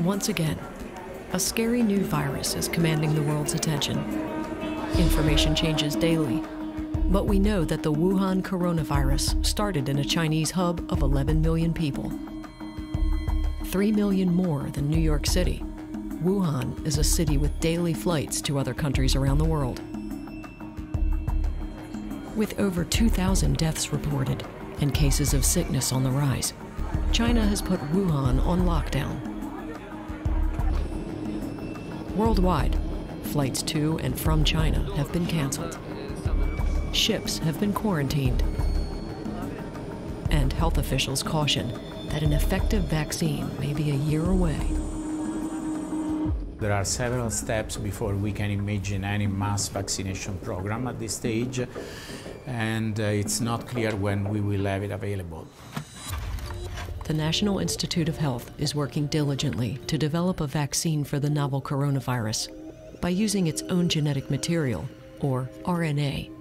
Once again, a scary new virus is commanding the world's attention. Information changes daily, but we know that the Wuhan coronavirus started in a Chinese hub of 11 million people. 3 million more than New York City. Wuhan is a city with daily flights to other countries around the world. With over 2,000 deaths reported and cases of sickness on the rise, China has put Wuhan on lockdown. Worldwide, flights to and from China have been canceled. Ships have been quarantined. And health officials caution that an effective vaccine may be a year away. There are several steps before we can imagine any mass vaccination program at this stage, and uh, it's not clear when we will have it available. The National Institute of Health is working diligently to develop a vaccine for the novel coronavirus by using its own genetic material, or RNA.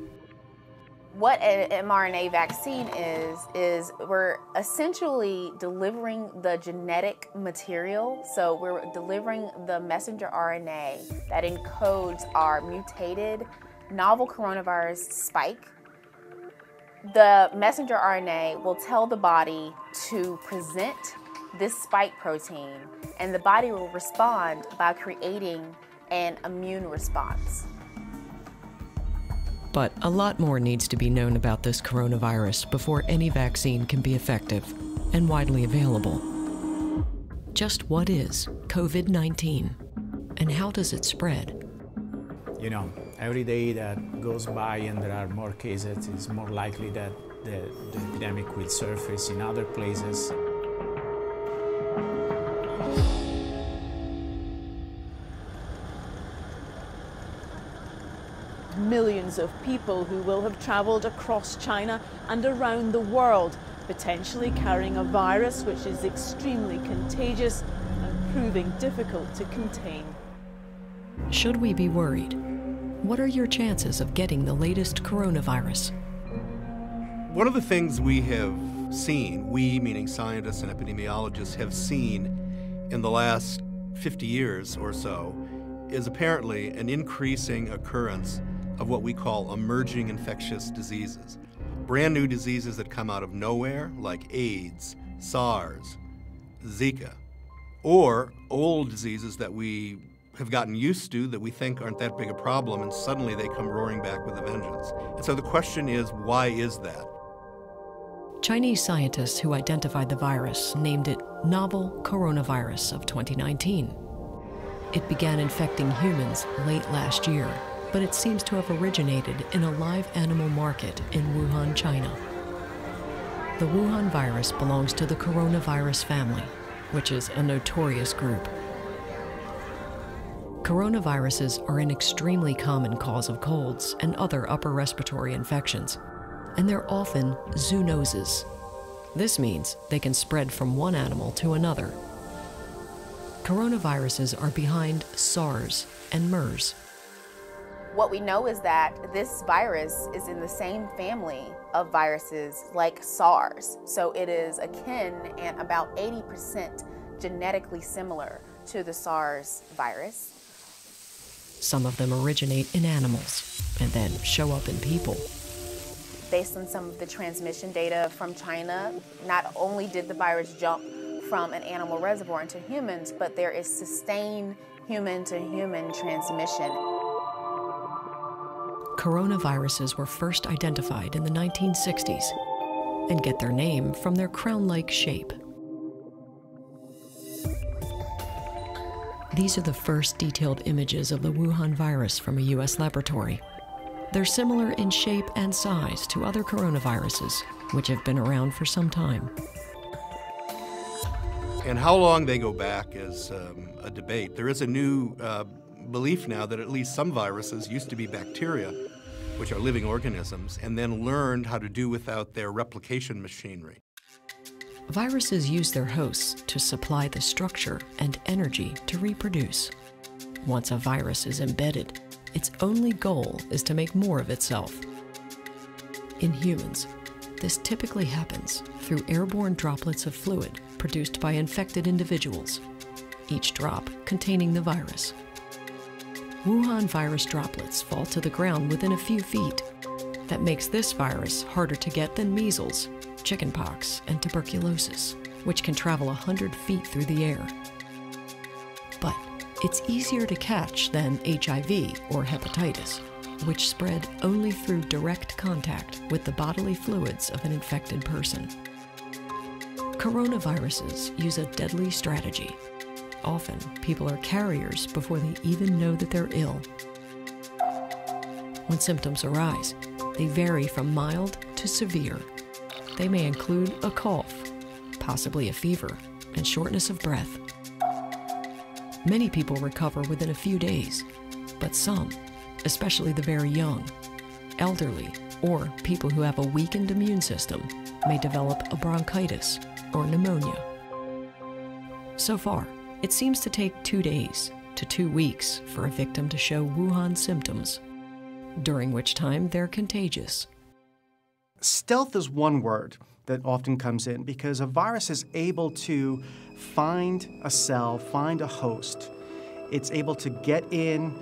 What an mRNA vaccine is, is we're essentially delivering the genetic material. So we're delivering the messenger RNA that encodes our mutated novel coronavirus spike the messenger RNA will tell the body to present this spike protein, and the body will respond by creating an immune response. But a lot more needs to be known about this coronavirus before any vaccine can be effective and widely available. Just what is COVID 19 and how does it spread? You know, every day that goes by and there are more cases, it's more likely that the, the epidemic will surface in other places. Millions of people who will have travelled across China and around the world, potentially carrying a virus which is extremely contagious and proving difficult to contain. Should we be worried? What are your chances of getting the latest coronavirus? One of the things we have seen, we meaning scientists and epidemiologists, have seen in the last 50 years or so is apparently an increasing occurrence of what we call emerging infectious diseases. Brand new diseases that come out of nowhere, like AIDS, SARS, Zika, or old diseases that we have gotten used to that we think aren't that big a problem, and suddenly they come roaring back with a vengeance. And so the question is, why is that? Chinese scientists who identified the virus named it novel coronavirus of 2019. It began infecting humans late last year, but it seems to have originated in a live animal market in Wuhan, China. The Wuhan virus belongs to the coronavirus family, which is a notorious group Coronaviruses are an extremely common cause of colds and other upper respiratory infections, and they're often zoonoses. This means they can spread from one animal to another. Coronaviruses are behind SARS and MERS. What we know is that this virus is in the same family of viruses like SARS. So it is akin and about 80% genetically similar to the SARS virus. Some of them originate in animals and then show up in people. Based on some of the transmission data from China, not only did the virus jump from an animal reservoir into humans, but there is sustained human to human transmission. Coronaviruses were first identified in the 1960s and get their name from their crown like shape. These are the first detailed images of the Wuhan virus from a U.S. laboratory. They're similar in shape and size to other coronaviruses, which have been around for some time. And how long they go back is um, a debate. There is a new uh, belief now that at least some viruses used to be bacteria, which are living organisms, and then learned how to do without their replication machinery. Viruses use their hosts to supply the structure and energy to reproduce. Once a virus is embedded, its only goal is to make more of itself. In humans, this typically happens through airborne droplets of fluid produced by infected individuals. each drop containing the virus. Wuhan virus droplets fall to the ground within a few feet. That makes this virus harder to get than measles, chickenpox, and tuberculosis, which can travel 100 feet through the air. But it's easier to catch than HIV or hepatitis, which spread only through direct contact with the bodily fluids of an infected person. Coronaviruses use a deadly strategy. Often, people are carriers before they even know that they're ill. When symptoms arise, they vary from mild to severe. They may include a cough, possibly a fever, and shortness of breath. Many people recover within a few days, but some, especially the very young, elderly, or people who have a weakened immune system, may develop a bronchitis or pneumonia. So far, it seems to take two days to two weeks for a victim to show Wuhan symptoms, during which time they're contagious. Stealth is one word that often comes in because a virus is able to find a cell, find a host. It's able to get in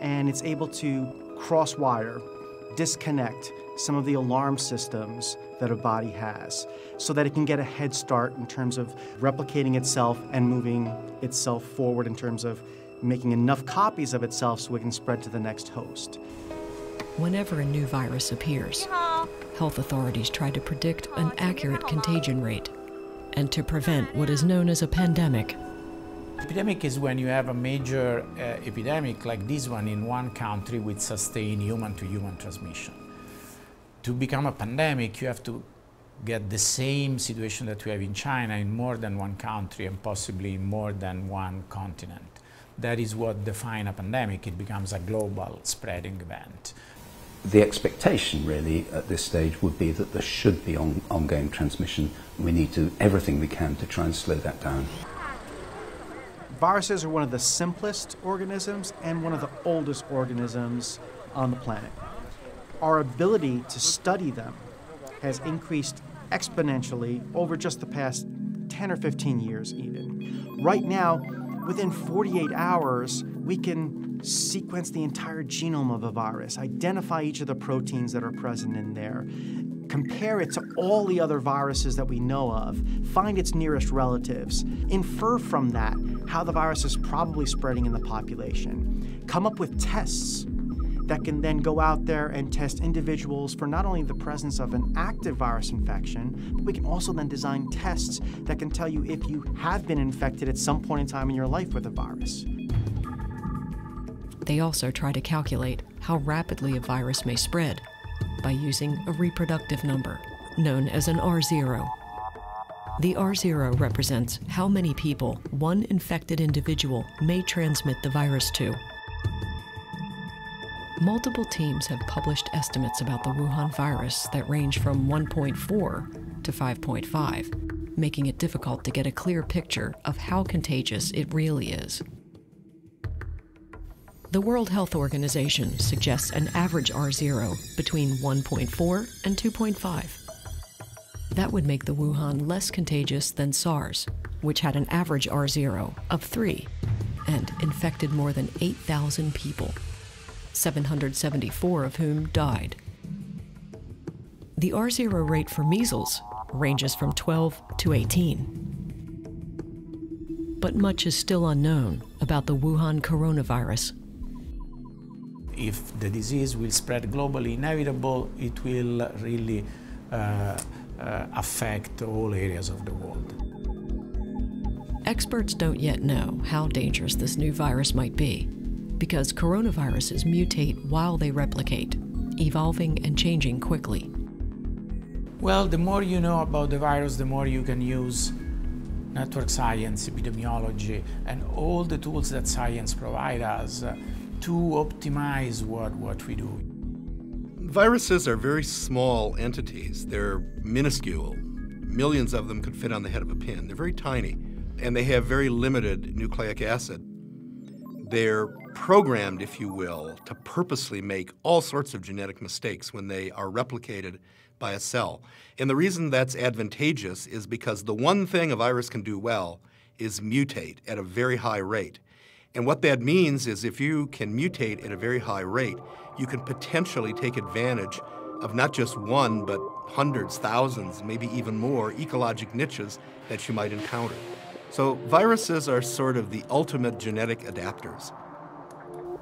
and it's able to cross wire, disconnect some of the alarm systems that a body has so that it can get a head start in terms of replicating itself and moving itself forward in terms of making enough copies of itself so it can spread to the next host. Whenever a new virus appears, health authorities try to predict an accurate contagion rate and to prevent what is known as a pandemic. Epidemic is when you have a major uh, epidemic like this one in one country with sustained human to human transmission. To become a pandemic, you have to get the same situation that we have in China in more than one country and possibly in more than one continent. That is what defines a pandemic. It becomes a global spreading event. The expectation really at this stage would be that there should be on, ongoing transmission. We need to do everything we can to try and slow that down. Viruses are one of the simplest organisms and one of the oldest organisms on the planet. Our ability to study them has increased exponentially over just the past 10 or 15 years, even. Right now, within 48 hours, we can sequence the entire genome of a virus, identify each of the proteins that are present in there, compare it to all the other viruses that we know of, find its nearest relatives, infer from that how the virus is probably spreading in the population, come up with tests that can then go out there and test individuals for not only the presence of an active virus infection, but we can also then design tests that can tell you if you have been infected at some point in time in your life with a virus. They also try to calculate how rapidly a virus may spread by using a reproductive number, known as an R0. The R0 represents how many people one infected individual may transmit the virus to. Multiple teams have published estimates about the Wuhan virus that range from 1.4 to 5.5, making it difficult to get a clear picture of how contagious it really is. The World Health Organization suggests an average R0 between 1.4 and 2.5. That would make the Wuhan less contagious than SARS, which had an average R0 of 3 and infected more than 8,000 people. 774 of whom died. The R0 rate for measles ranges from 12 to 18. But much is still unknown about the Wuhan coronavirus. If the disease will spread globally, inevitable, it will really uh, uh, affect all areas of the world. Experts don't yet know how dangerous this new virus might be because coronaviruses mutate while they replicate, evolving and changing quickly. Well, the more you know about the virus, the more you can use network science, epidemiology, and all the tools that science provides us uh, to optimize what, what we do. Viruses are very small entities. They're minuscule. Millions of them could fit on the head of a pin. They're very tiny, and they have very limited nucleic acid. They're programmed, if you will, to purposely make all sorts of genetic mistakes when they are replicated by a cell. And the reason that's advantageous is because the one thing a virus can do well is mutate at a very high rate. And what that means is if you can mutate at a very high rate, you can potentially take advantage of not just one, but hundreds, thousands, maybe even more ecologic niches that you might encounter. So viruses are sort of the ultimate genetic adapters.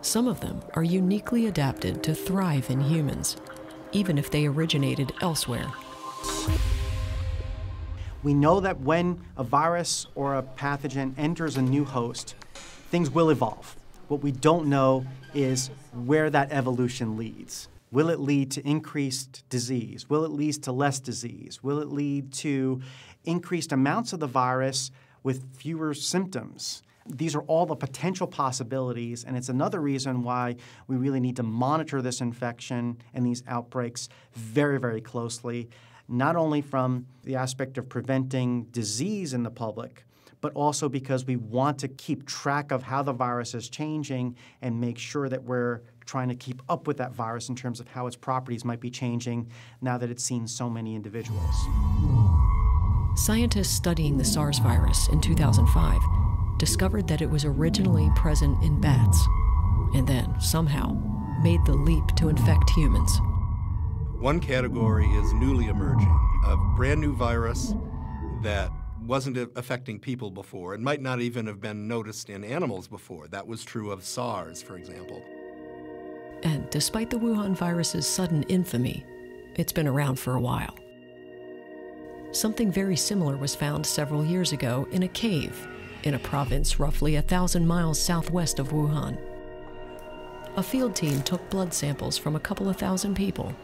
Some of them are uniquely adapted to thrive in humans, even if they originated elsewhere. We know that when a virus or a pathogen enters a new host, things will evolve. What we don't know is where that evolution leads. Will it lead to increased disease? Will it lead to less disease? Will it lead to increased amounts of the virus with fewer symptoms? These are all the potential possibilities, and it's another reason why we really need to monitor this infection and these outbreaks very, very closely, not only from the aspect of preventing disease in the public, but also because we want to keep track of how the virus is changing and make sure that we're trying to keep up with that virus in terms of how its properties might be changing now that it's seen so many individuals. Scientists studying the SARS virus in 2005 discovered that it was originally present in bats and then somehow made the leap to infect humans. One category is newly emerging, a brand new virus that wasn't affecting people before It might not even have been noticed in animals before. That was true of SARS, for example. And despite the Wuhan virus's sudden infamy, it's been around for a while. Something very similar was found several years ago in a cave in a province roughly a thousand miles southwest of Wuhan. A field team took blood samples from a couple of thousand people,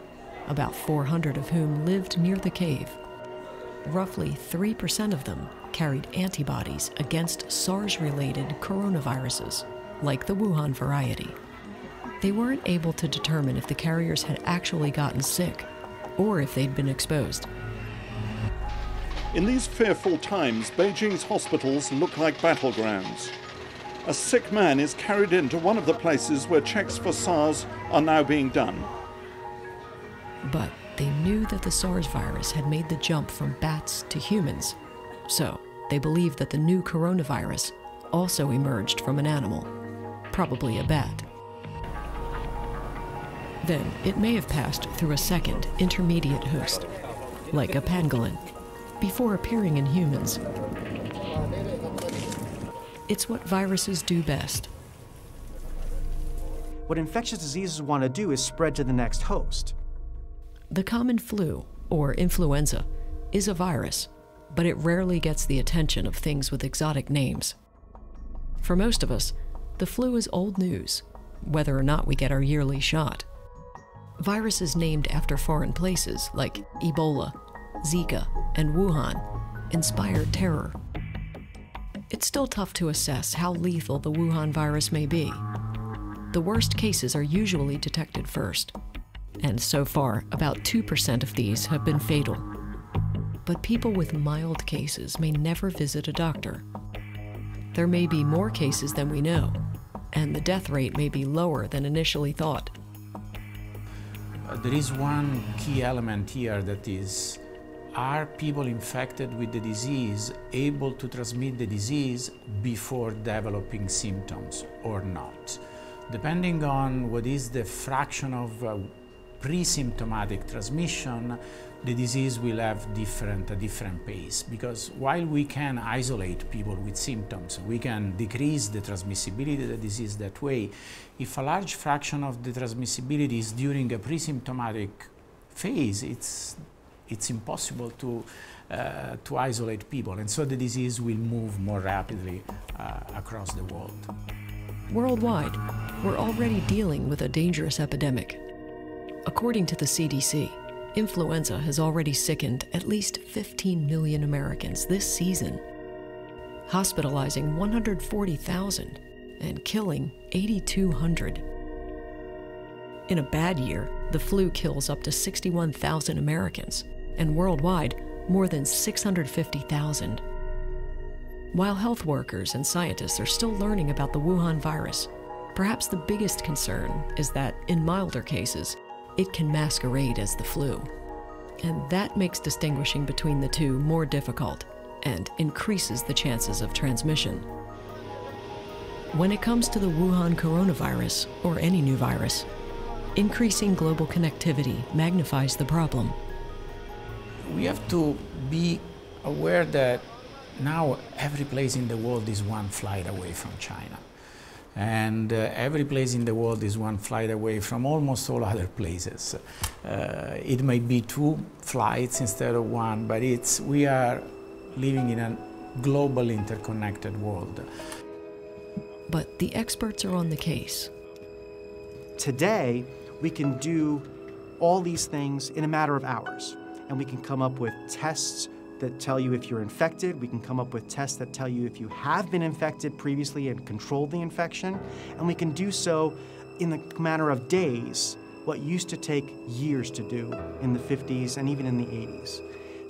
about 400 of whom lived near the cave. Roughly 3% of them carried antibodies against SARS related coronaviruses, like the Wuhan variety they weren't able to determine if the carriers had actually gotten sick or if they'd been exposed. In these fearful times, Beijing's hospitals look like battlegrounds. A sick man is carried into one of the places where checks for SARS are now being done. But they knew that the SARS virus had made the jump from bats to humans. So they believed that the new coronavirus also emerged from an animal, probably a bat. Then it may have passed through a second, intermediate host, like a pangolin, before appearing in humans. It's what viruses do best. What infectious diseases want to do is spread to the next host. The common flu, or influenza, is a virus, but it rarely gets the attention of things with exotic names. For most of us, the flu is old news, whether or not we get our yearly shot. Viruses named after foreign places like Ebola, Zika, and Wuhan inspire terror. It's still tough to assess how lethal the Wuhan virus may be. The worst cases are usually detected first, and so far, about 2% of these have been fatal. But people with mild cases may never visit a doctor. There may be more cases than we know, and the death rate may be lower than initially thought. Uh, there is one key element here that is are people infected with the disease able to transmit the disease before developing symptoms or not? Depending on what is the fraction of uh, pre-symptomatic transmission, the disease will have different, a different pace because while we can isolate people with symptoms, we can decrease the transmissibility of the disease that way. If a large fraction of the transmissibility is during a pre-symptomatic phase, it's, it's impossible to, uh, to isolate people and so the disease will move more rapidly uh, across the world. Worldwide, we're already dealing with a dangerous epidemic. According to the CDC, influenza has already sickened at least 15 million Americans this season, hospitalizing 140,000 and killing 8,200. In a bad year, the flu kills up to 61,000 Americans, and worldwide, more than 650,000. While health workers and scientists are still learning about the Wuhan virus, perhaps the biggest concern is that in milder cases, it can masquerade as the flu. And that makes distinguishing between the two more difficult, and increases the chances of transmission. When it comes to the Wuhan coronavirus, or any new virus, increasing global connectivity magnifies the problem. We have to be aware that now every place in the world is one flight away from China. And uh, every place in the world is one flight away from almost all other places. Uh, it may be two flights instead of one, but it's, we are living in a global interconnected world. But the experts are on the case. Today, we can do all these things in a matter of hours, and we can come up with tests that tell you if you're infected. We can come up with tests that tell you if you have been infected previously and controlled the infection. And we can do so in the matter of days, what used to take years to do in the 50s and even in the 80s.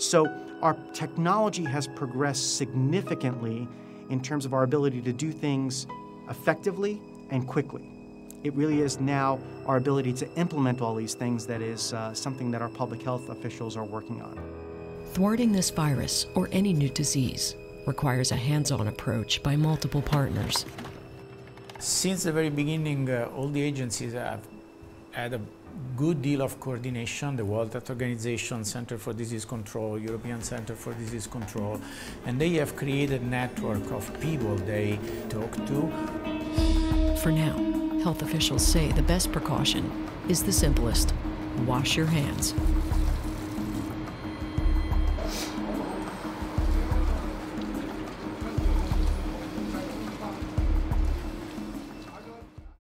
So our technology has progressed significantly in terms of our ability to do things effectively and quickly. It really is now our ability to implement all these things that is uh, something that our public health officials are working on. Thwarting this virus or any new disease requires a hands on approach by multiple partners. Since the very beginning, uh, all the agencies have had a good deal of coordination the World Health Organization, Center for Disease Control, European Center for Disease Control, and they have created a network of people they talk to. For now, health officials say the best precaution is the simplest wash your hands.